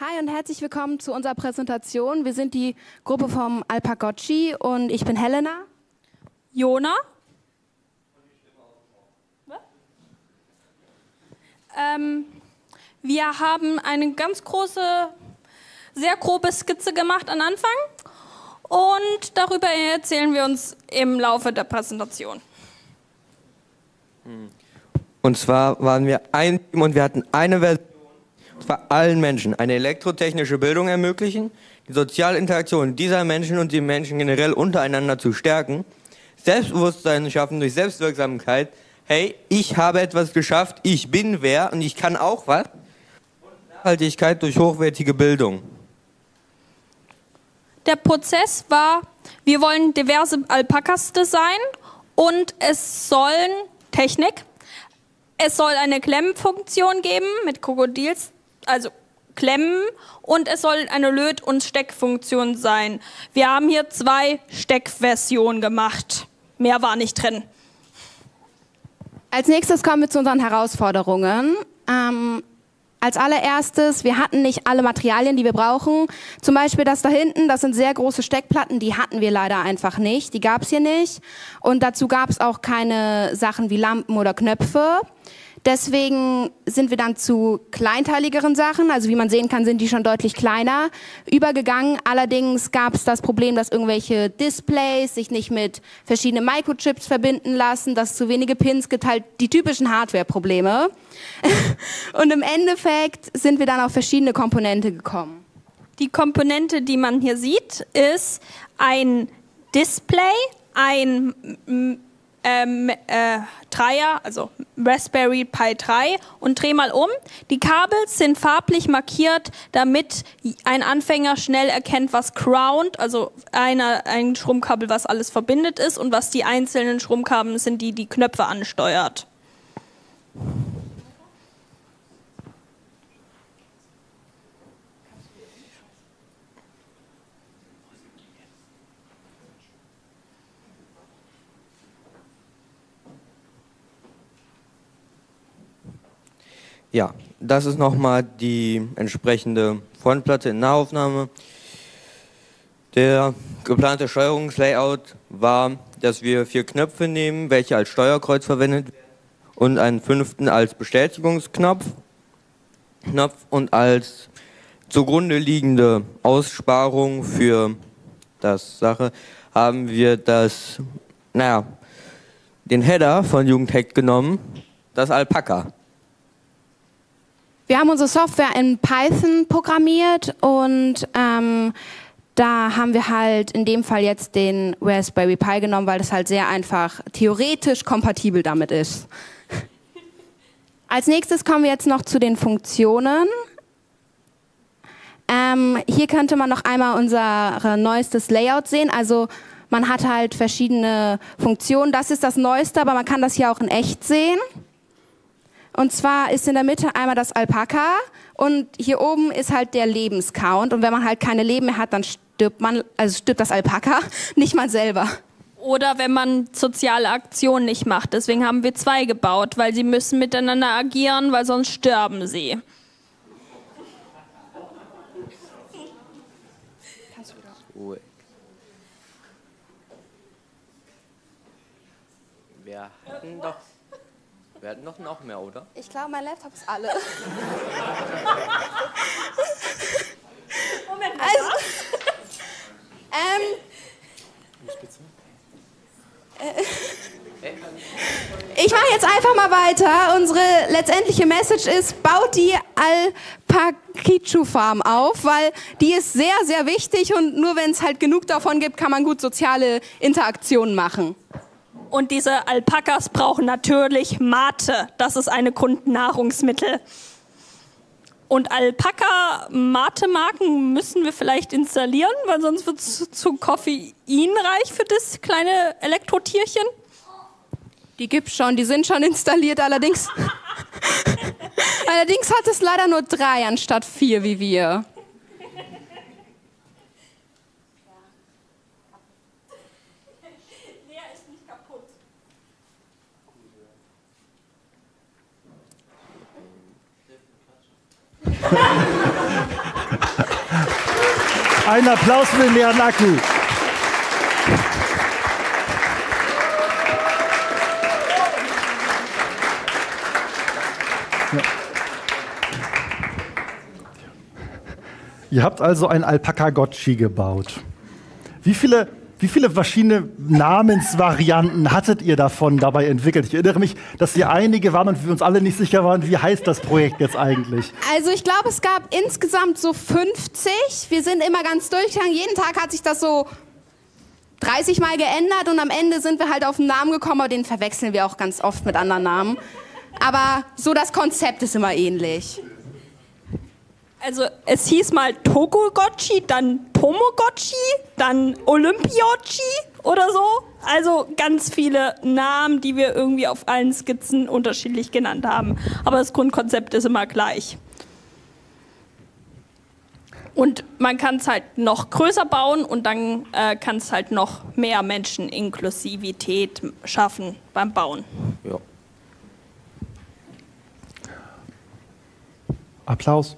Hi und herzlich willkommen zu unserer Präsentation. Wir sind die Gruppe vom Alpagocci und ich bin Helena. Jona. Ähm, wir haben eine ganz große, sehr grobe Skizze gemacht am Anfang und darüber erzählen wir uns im Laufe der Präsentation. Und zwar waren wir ein Team und wir hatten eine Version allen Menschen eine elektrotechnische Bildung ermöglichen, die soziale Interaktion dieser Menschen und die Menschen generell untereinander zu stärken, Selbstbewusstsein schaffen durch Selbstwirksamkeit, hey, ich habe etwas geschafft, ich bin wer und ich kann auch was, und Nachhaltigkeit durch hochwertige Bildung. Der Prozess war, wir wollen diverse Alpakas designen und es sollen Technik, es soll eine Klemmfunktion geben mit Krokodils also klemmen und es soll eine Löt- und Steckfunktion sein. Wir haben hier zwei Steckversionen gemacht. Mehr war nicht drin. Als nächstes kommen wir zu unseren Herausforderungen. Ähm, als allererstes, wir hatten nicht alle Materialien, die wir brauchen. Zum Beispiel das da hinten, das sind sehr große Steckplatten, die hatten wir leider einfach nicht. Die gab es hier nicht. Und dazu gab es auch keine Sachen wie Lampen oder Knöpfe. Deswegen sind wir dann zu kleinteiligeren Sachen, also wie man sehen kann, sind die schon deutlich kleiner, übergegangen. Allerdings gab es das Problem, dass irgendwelche Displays sich nicht mit verschiedenen Microchips verbinden lassen, dass zu wenige Pins gibt, halt die typischen Hardware-Probleme. Und im Endeffekt sind wir dann auf verschiedene Komponente gekommen. Die Komponente, die man hier sieht, ist ein Display, ein ähm, äh, Dreier, also Raspberry Pi 3 und dreh mal um. Die Kabel sind farblich markiert, damit ein Anfänger schnell erkennt, was Ground, also eine, ein Stromkabel, was alles verbindet ist und was die einzelnen Stromkabel sind, die die Knöpfe ansteuert. Ja, das ist nochmal die entsprechende Frontplatte in Nahaufnahme. Der geplante Steuerungslayout war, dass wir vier Knöpfe nehmen, welche als Steuerkreuz verwendet werden und einen fünften als Bestätigungsknopf Knopf und als zugrunde liegende Aussparung für das Sache haben wir das, naja, den Header von Jugendhack genommen, das Alpaka. Wir haben unsere Software in Python programmiert und ähm, da haben wir halt in dem Fall jetzt den Raspberry Pi genommen, weil das halt sehr einfach theoretisch kompatibel damit ist. Als nächstes kommen wir jetzt noch zu den Funktionen. Ähm, hier könnte man noch einmal unser neuestes Layout sehen. Also man hat halt verschiedene Funktionen. Das ist das Neueste, aber man kann das hier auch in echt sehen. Und zwar ist in der Mitte einmal das Alpaka und hier oben ist halt der Lebenscount. Und wenn man halt keine Leben mehr hat, dann stirbt man, also stirbt das Alpaka, nicht mal selber. Oder wenn man soziale Aktionen nicht macht. Deswegen haben wir zwei gebaut, weil sie müssen miteinander agieren, weil sonst sterben sie. Wir hatten doch wir hatten noch, noch mehr, oder? Ich glaube, mein Laptop ist alle. Moment mal. Also, ähm, äh, ich mache jetzt einfach mal weiter. Unsere letztendliche Message ist, baut die Alpakichu-Farm auf, weil die ist sehr, sehr wichtig und nur wenn es halt genug davon gibt, kann man gut soziale Interaktionen machen. Und diese Alpakas brauchen natürlich Mate. Das ist eine Grundnahrungsmittel. Und Alpaka-Mate-Marken müssen wir vielleicht installieren, weil sonst wird es zu koffeinreich für das kleine Elektrotierchen. Die gibt's schon, die sind schon installiert, allerdings. allerdings hat es leider nur drei anstatt vier wie wir. Ein Applaus für den leeren Akku. Ihr habt also ein Alpaka-Gotchi gebaut. Wie viele, wie viele verschiedene Namensvarianten hattet ihr davon dabei entwickelt? Ich erinnere mich, dass hier einige waren und wir uns alle nicht sicher waren, wie heißt das Projekt jetzt eigentlich? Also ich glaube, es gab insgesamt so 50. Wir sind immer ganz durchgegangen. Jeden Tag hat sich das so 30 Mal geändert und am Ende sind wir halt auf einen Namen gekommen, aber den verwechseln wir auch ganz oft mit anderen Namen. Aber so das Konzept ist immer ähnlich. Also es hieß mal Togogotchi, dann Tomogotchi, dann Olympiochi oder so. Also ganz viele Namen, die wir irgendwie auf allen Skizzen unterschiedlich genannt haben. Aber das Grundkonzept ist immer gleich. Und man kann es halt noch größer bauen und dann äh, kann es halt noch mehr Menscheninklusivität schaffen beim Bauen. Ja. Applaus.